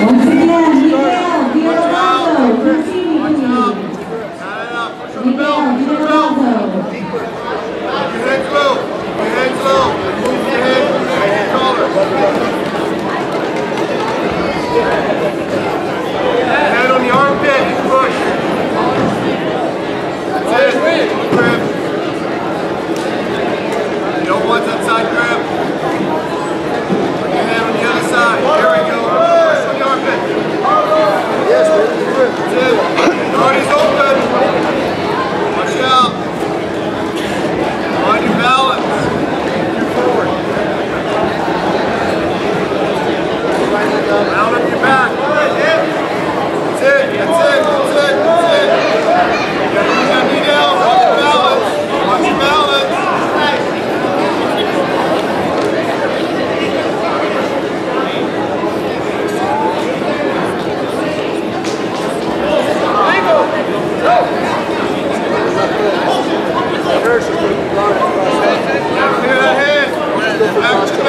¿no? Back